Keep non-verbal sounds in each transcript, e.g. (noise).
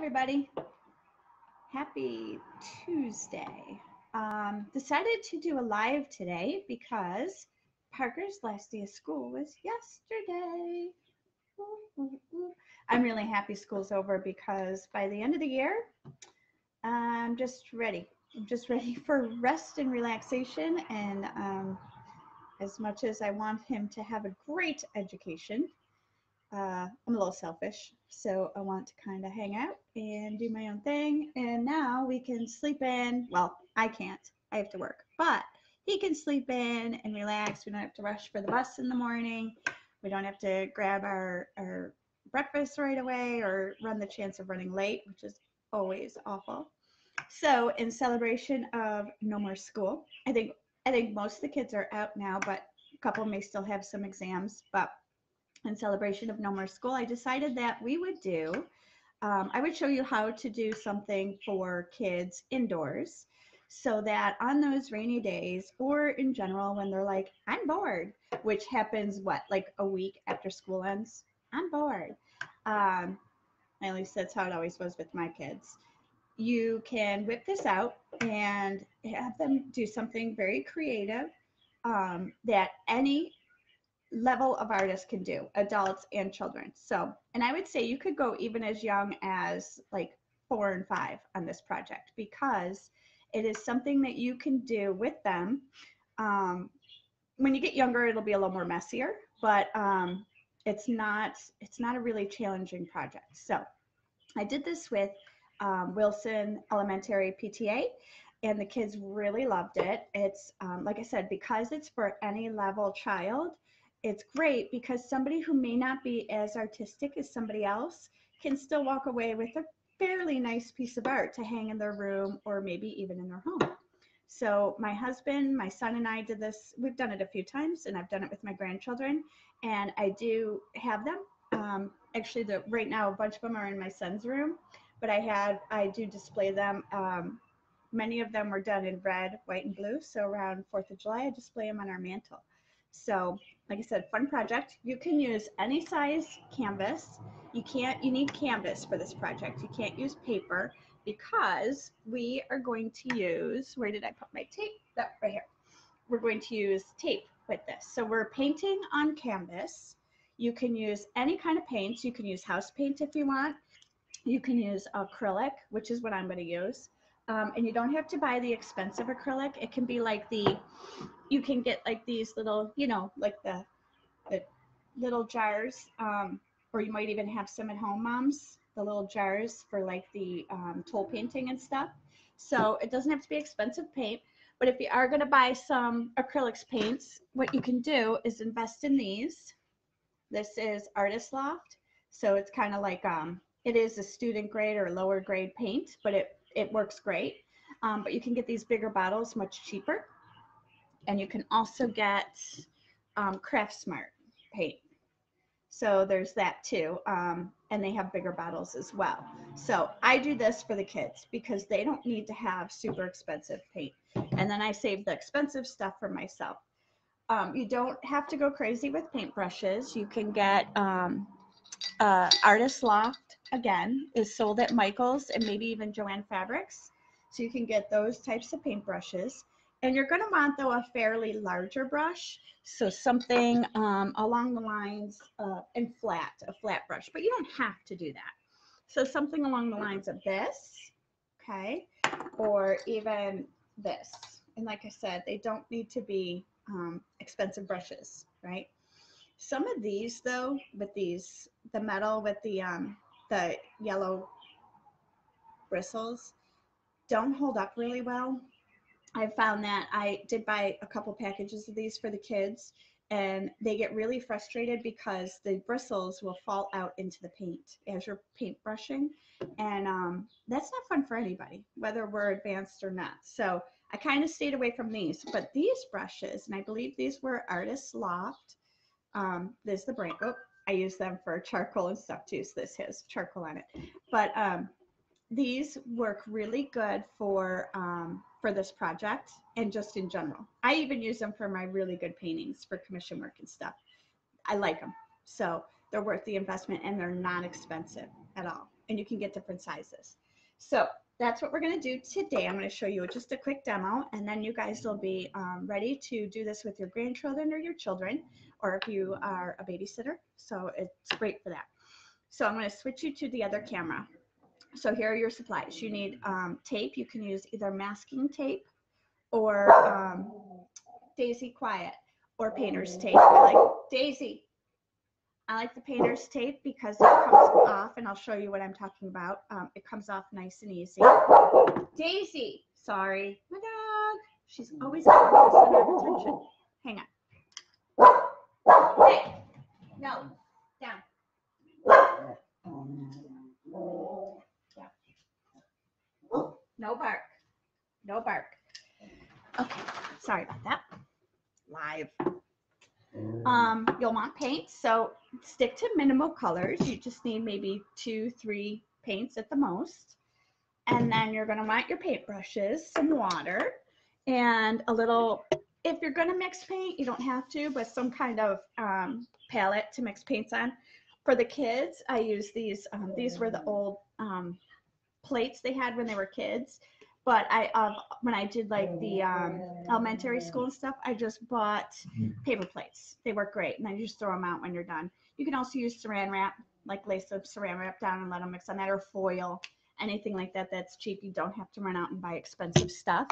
everybody. Happy Tuesday. Um, decided to do a live today because Parker's last day of school was yesterday. Ooh, ooh, ooh. I'm really happy school's over because by the end of the year, I'm just ready. I'm just ready for rest and relaxation. And um, as much as I want him to have a great education, uh, I'm a little selfish, so I want to kind of hang out and do my own thing. And now we can sleep in. Well, I can't, I have to work, but he can sleep in and relax. We don't have to rush for the bus in the morning. We don't have to grab our, our breakfast right away or run the chance of running late, which is always awful. So, in celebration of no more school, I think I think most of the kids are out now, but a couple may still have some exams. But in celebration of no more school, I decided that we would do, um, I would show you how to do something for kids indoors so that on those rainy days or in general when they're like, I'm bored, which happens what, like a week after school ends? I'm bored. Um, at least that's how it always was with my kids. You can whip this out and have them do something very creative um, that any level of artists can do, adults and children. So, and I would say you could go even as young as like four and five on this project because it is something that you can do with them. Um, when you get younger, it'll be a little more messier, but um, it's not it's not a really challenging project. So, I did this with um, Wilson Elementary PTA, and the kids really loved it. It's um, like I said, because it's for any level child it's great because somebody who may not be as artistic as somebody else can still walk away with a fairly nice piece of art to hang in their room or maybe even in their home. So my husband, my son and I did this. We've done it a few times and I've done it with my grandchildren and I do have them. Um, actually the right now a bunch of them are in my son's room, but I had I do display them. Um, many of them were done in red, white, and blue. So around 4th of July, I display them on our mantle. So like I said, fun project. You can use any size canvas. You can't, you need canvas for this project. You can't use paper because we are going to use, where did I put my tape? That right here. We're going to use tape with this. So we're painting on canvas. You can use any kind of paints. You can use house paint if you want. You can use acrylic, which is what I'm going to use. Um, and you don't have to buy the expensive acrylic. It can be like the, you can get like these little, you know, like the, the little jars, um, or you might even have some at home, moms, the little jars for like the um, toll painting and stuff. So it doesn't have to be expensive paint. But if you are going to buy some acrylics paints, what you can do is invest in these. This is Artist Loft. So it's kind of like, um, it is a student grade or lower grade paint, but it it works great. Um, but you can get these bigger bottles much cheaper. And you can also get um, Craft Smart paint. So there's that too. Um, and they have bigger bottles as well. So I do this for the kids because they don't need to have super expensive paint. And then I save the expensive stuff for myself. Um, you don't have to go crazy with paintbrushes. You can get um, uh, Artist Loft again, is sold at Michael's and maybe even Joann Fabrics. So you can get those types of paintbrushes. And you're going to want, though, a fairly larger brush. So something um, along the lines uh, and flat, a flat brush. But you don't have to do that. So something along the lines of this, okay, or even this. And like I said, they don't need to be um, expensive brushes, right? Some of these, though, with these, the metal with the um, the yellow bristles don't hold up really well. I found that I did buy a couple packages of these for the kids and they get really frustrated because the bristles will fall out into the paint as you're paint brushing and um, that's not fun for anybody whether we're advanced or not so i kind of stayed away from these but these brushes and i believe these were artist loft um, there's the brand oh I use them for charcoal and stuff too. So this has charcoal on it. But um, these work really good for um, for this project and just in general. I even use them for my really good paintings for commission work and stuff. I like them. So they're worth the investment and they're not expensive at all. and you can get different sizes. So that's what we're going to do today. I'm going to show you just a quick demo, and then you guys will be um, ready to do this with your grandchildren or your children, or if you are a babysitter. So it's great for that. So I'm going to switch you to the other camera. So here are your supplies. You need um, tape. You can use either masking tape or um, Daisy Quiet or painter's tape. I like Daisy. I like the painter's tape because it comes off, and I'll show you what I'm talking about. Um, it comes off nice and easy. Daisy, sorry, my dog. She's always attention. Hang on. No, down. No bark. No bark. Okay, sorry about that. Live. Um, you'll want paint, so stick to minimal colors. You just need maybe two, three paints at the most. And then you're gonna want your paint brushes, some water, and a little, if you're gonna mix paint, you don't have to, but some kind of um, palette to mix paints on. For the kids, I use these, um, these were the old um, plates they had when they were kids. But I, uh, when I did like the um, elementary school and stuff, I just bought paper plates. They work great, and then you just throw them out when you're done. You can also use saran wrap, like lace the saran wrap down and let them mix on that, or foil, anything like that that's cheap. You don't have to run out and buy expensive stuff.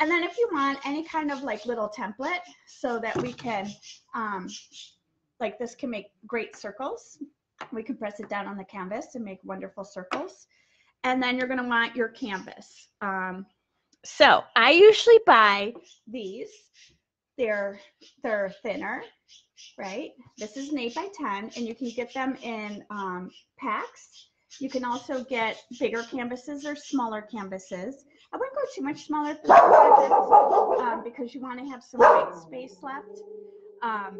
And then if you want any kind of like little template, so that we can, um, like this can make great circles. We can press it down on the canvas and make wonderful circles and then you're going to want your canvas. Um, so I usually buy these. They're they're thinner, right? This is an eight by ten, and you can get them in um, packs. You can also get bigger canvases or smaller canvases. I wouldn't go too much smaller um, because you want to have some white space left. Um,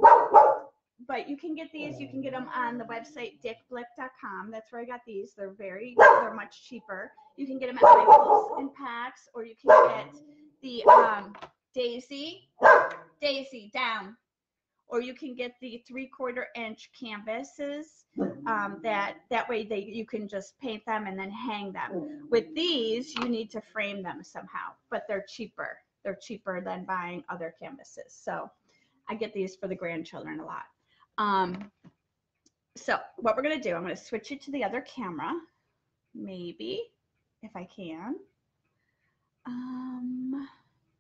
but you can get these. You can get them on the website dickblick.com. That's where I got these. They're very, they're much cheaper. You can get them at Michael's in packs, or you can get the um, Daisy, Daisy down, or you can get the three quarter inch canvases. Um, that that way they you can just paint them and then hang them. With these, you need to frame them somehow, but they're cheaper. They're cheaper than buying other canvases. So I get these for the grandchildren a lot. Um, so what we're going to do, I'm going to switch it to the other camera, maybe, if I can. Um,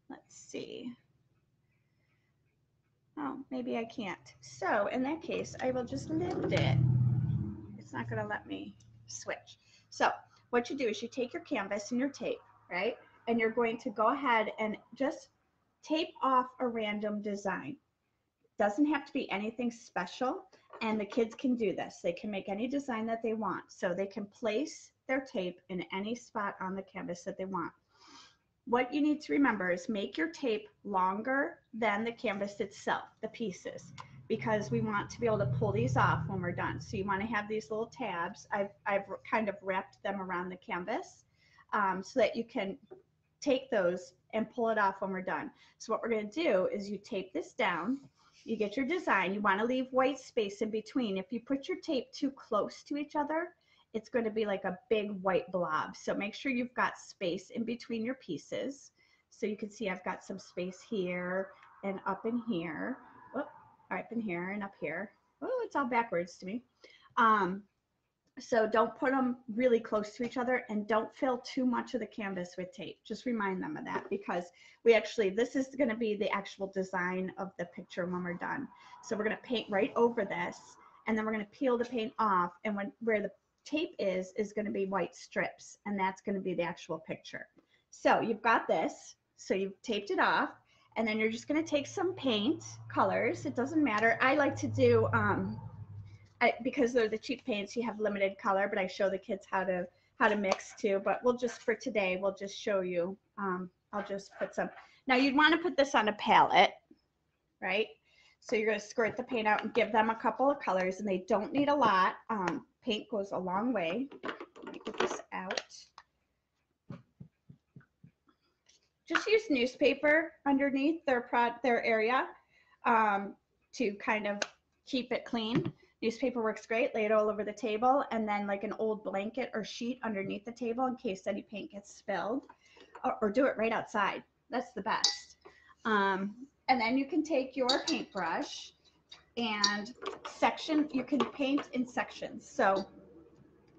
let's see. Oh, maybe I can't. So in that case, I will just lift it. It's not going to let me switch. So what you do is you take your canvas and your tape, right? And you're going to go ahead and just tape off a random design. Doesn't have to be anything special. And the kids can do this. They can make any design that they want. So they can place their tape in any spot on the canvas that they want. What you need to remember is make your tape longer than the canvas itself, the pieces, because we want to be able to pull these off when we're done. So you want to have these little tabs. I've, I've kind of wrapped them around the canvas um, so that you can take those and pull it off when we're done. So what we're going to do is you tape this down you get your design. You want to leave white space in between. If you put your tape too close to each other, it's going to be like a big white blob. So make sure you've got space in between your pieces. So you can see I've got some space here and up in here. Whoop, up in here and up here. Oh, it's all backwards to me. Um, so don't put them really close to each other and don't fill too much of the canvas with tape. Just remind them of that because we actually, this is going to be the actual design of the picture when we're done. So we're going to paint right over this and then we're going to peel the paint off and when where the tape is, is going to be white strips and that's going to be the actual picture. So you've got this. So you've taped it off and then you're just going to take some paint colors. It doesn't matter. I like to do, um, I, because they're the cheap paints, you have limited color, but I show the kids how to how to mix too. But we'll just for today, we'll just show you. Um, I'll just put some. Now you'd want to put this on a palette, right? So you're going to squirt the paint out and give them a couple of colors, and they don't need a lot. Um, paint goes a long way. Let me get this out. Just use newspaper underneath their prod their area um, to kind of keep it clean Newspaper works great. Lay it all over the table and then like an old blanket or sheet underneath the table in case any paint gets spilled or, or do it right outside. That's the best. Um, and then you can take your paintbrush and section, you can paint in sections. So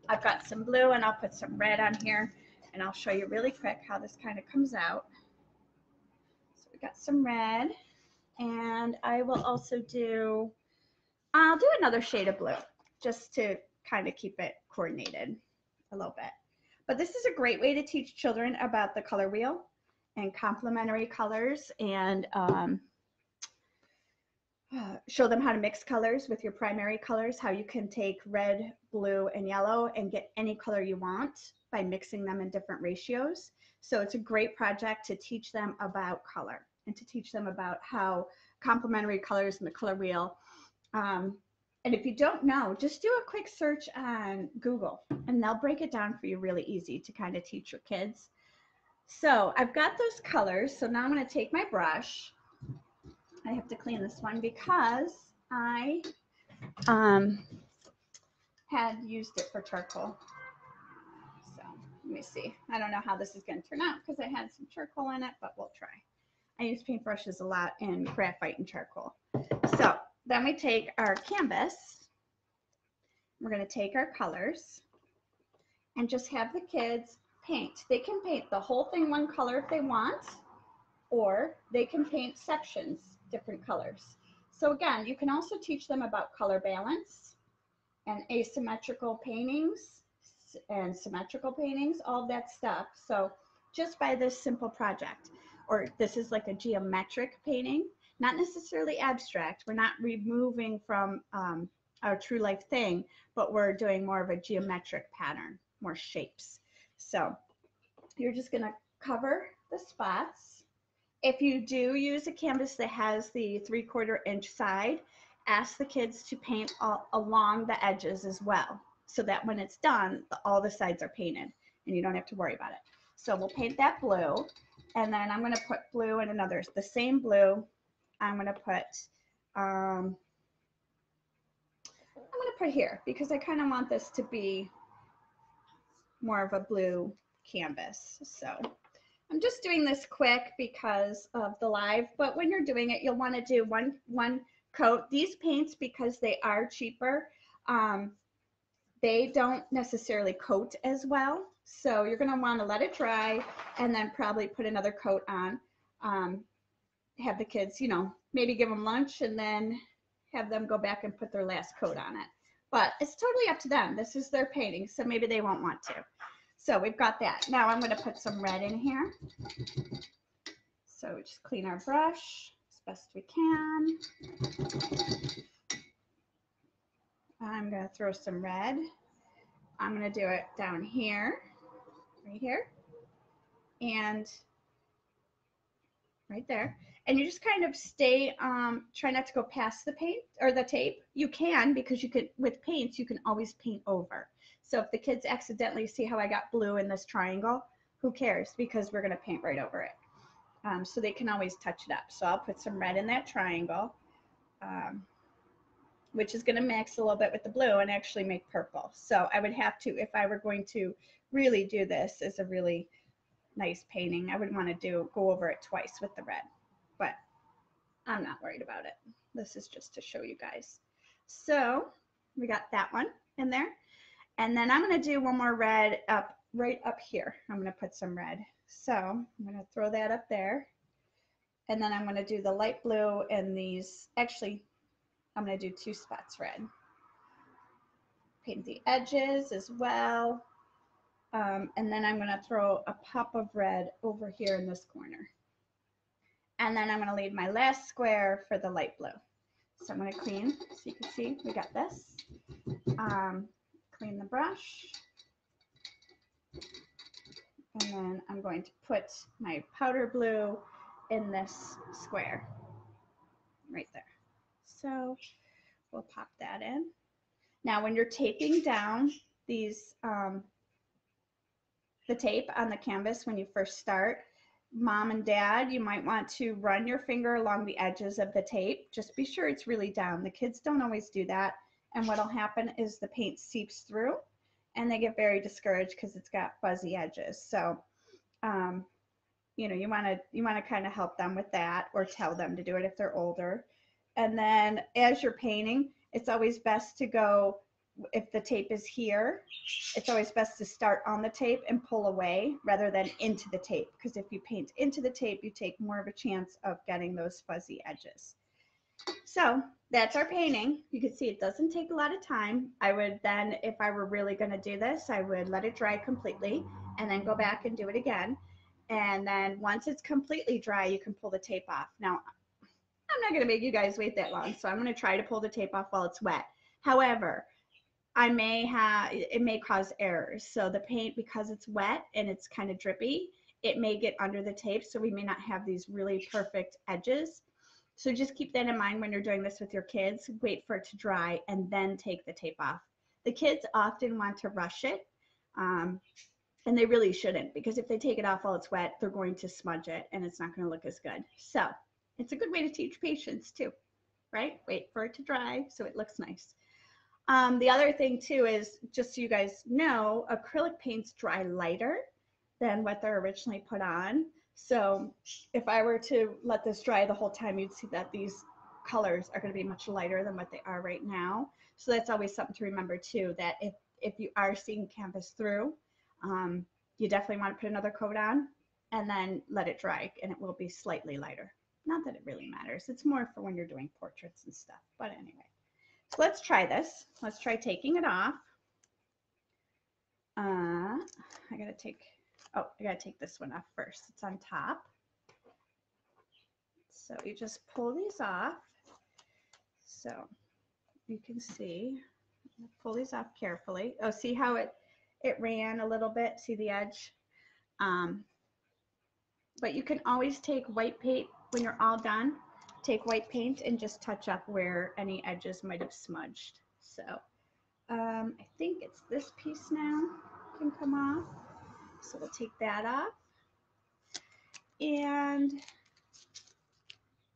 I've got some blue and I'll put some red on here and I'll show you really quick how this kind of comes out. So we got some red and I will also do, I'll do another shade of blue just to kind of keep it coordinated a little bit. But this is a great way to teach children about the color wheel and complementary colors and um, (sighs) show them how to mix colors with your primary colors, how you can take red, blue, and yellow and get any color you want by mixing them in different ratios. So it's a great project to teach them about color and to teach them about how complementary colors in the color wheel. Um, and if you don't know, just do a quick search on Google and they'll break it down for you really easy to kind of teach your kids. So I've got those colors. So now I'm going to take my brush. I have to clean this one because I um, had used it for charcoal. So let me see. I don't know how this is going to turn out because I had some charcoal in it, but we'll try. I use paintbrushes a lot in graphite and charcoal. So then we take our canvas. We're going to take our colors and just have the kids paint. They can paint the whole thing one color if they want, or they can paint sections different colors. So again, you can also teach them about color balance and asymmetrical paintings and symmetrical paintings, all that stuff. So just by this simple project, or this is like a geometric painting, not necessarily abstract. We're not removing from um, our true life thing, but we're doing more of a geometric pattern, more shapes. So you're just gonna cover the spots. If you do use a canvas that has the three quarter inch side, ask the kids to paint all, along the edges as well, so that when it's done, all the sides are painted and you don't have to worry about it. So we'll paint that blue, and then I'm gonna put blue in another, the same blue, I'm gonna put, um, I'm gonna put here because I kind of want this to be more of a blue canvas. So I'm just doing this quick because of the live, but when you're doing it, you'll want to do one, one coat. These paints, because they are cheaper, um, they don't necessarily coat as well. So you're going to want to let it dry and then probably put another coat on. Um, have the kids, you know, maybe give them lunch and then have them go back and put their last coat on it. But it's totally up to them. This is their painting, so maybe they won't want to. So we've got that. Now I'm going to put some red in here. So just clean our brush as best we can. I'm going to throw some red. I'm going to do it down here, right here, and right there. And you just kind of stay, um, try not to go past the paint or the tape. You can because you could, with paints, you can always paint over. So if the kids accidentally see how I got blue in this triangle, who cares? Because we're going to paint right over it. Um, so they can always touch it up. So I'll put some red in that triangle, um, which is going to mix a little bit with the blue and actually make purple. So I would have to, if I were going to really do this as a really nice painting, I would want to do go over it twice with the red. But I'm not worried about it. This is just to show you guys. So we got that one in there. And then I'm going to do one more red up right up here. I'm going to put some red. So I'm going to throw that up there. And then I'm going to do the light blue and these, actually, I'm going to do two spots red. Paint the edges as well. Um, and then I'm going to throw a pop of red over here in this corner. And then I'm going to leave my last square for the light blue. So I'm going to clean so you can see we got this. Um, clean the brush. And then I'm going to put my powder blue in this square right there. So we'll pop that in. Now when you're taping down these, um, the tape on the canvas when you first start, mom and dad, you might want to run your finger along the edges of the tape. Just be sure it's really down. The kids don't always do that And what'll happen is the paint seeps through and they get very discouraged because it's got fuzzy edges. So, um, you know, you want to you want to kind of help them with that or tell them to do it if they're older. And then as you're painting, it's always best to go if the tape is here, it's always best to start on the tape and pull away rather than into the tape because if you paint into the tape, you take more of a chance of getting those fuzzy edges. So that's our painting. You can see it doesn't take a lot of time. I would then, if I were really going to do this, I would let it dry completely and then go back and do it again. And then once it's completely dry, you can pull the tape off. Now, I'm not going to make you guys wait that long, so I'm going to try to pull the tape off while it's wet. However, I may have, it may cause errors. So the paint, because it's wet and it's kind of drippy, it may get under the tape. So we may not have these really perfect edges. So just keep that in mind when you're doing this with your kids. Wait for it to dry and then take the tape off. The kids often want to rush it. Um, and they really shouldn't because if they take it off while it's wet, they're going to smudge it and it's not going to look as good. So it's a good way to teach patience too, right? Wait for it to dry so it looks nice. Um, the other thing too is just so you guys know, acrylic paints dry lighter than what they're originally put on. So if I were to let this dry the whole time, you'd see that these colors are going to be much lighter than what they are right now. So that's always something to remember too, that if, if you are seeing canvas through, um, you definitely want to put another coat on and then let it dry and it will be slightly lighter. Not that it really matters. It's more for when you're doing portraits and stuff. But anyway, so let's try this. Let's try taking it off. Uh, I got to take Oh, I gotta take this one off first. It's on top. So you just pull these off. So you can see, pull these off carefully. Oh, see how it, it ran a little bit? See the edge? Um, but you can always take white paint when you're all done. Take white paint and just touch up where any edges might have smudged. So um, I think it's this piece now can come off. So we'll take that off. And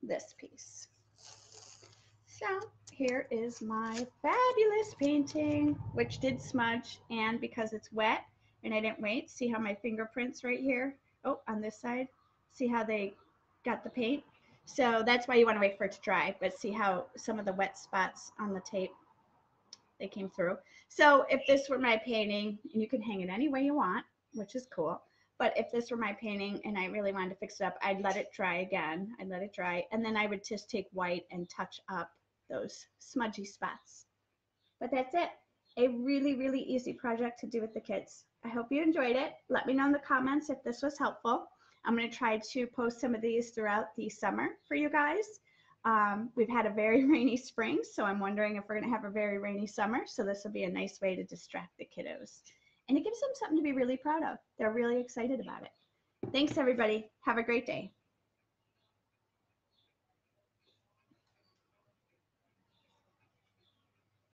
this piece. So here is my fabulous painting, which did smudge. And because it's wet and I didn't wait, see how my fingerprints right here, oh, on this side, see how they got the paint? So that's why you want to wait for it to dry, but see how some of the wet spots on the tape, they came through. So if this were my painting, and you can hang it any way you want, which is cool. But if this were my painting and I really wanted to fix it up, I'd let it dry again. I'd let it dry. And then I would just take white and touch up those smudgy spots. But that's it. A really, really easy project to do with the kids. I hope you enjoyed it. Let me know in the comments if this was helpful. I'm going to try to post some of these throughout the summer for you guys. Um, we've had a very (laughs) rainy spring, so I'm wondering if we're going to have a very rainy summer. So this will be a nice way to distract the kiddos and it gives them something to be really proud of. They're really excited about it. Thanks, everybody. Have a great day.